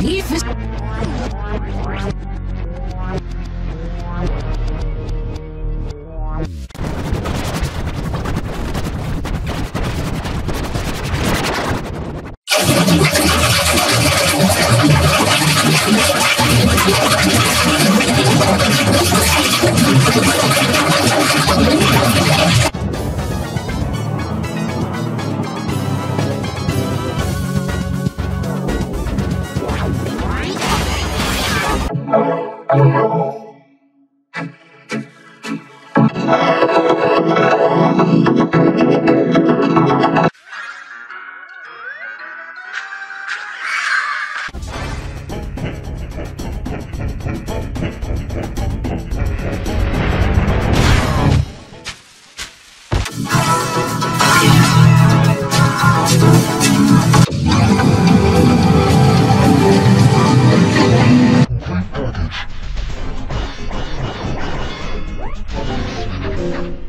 Is... you.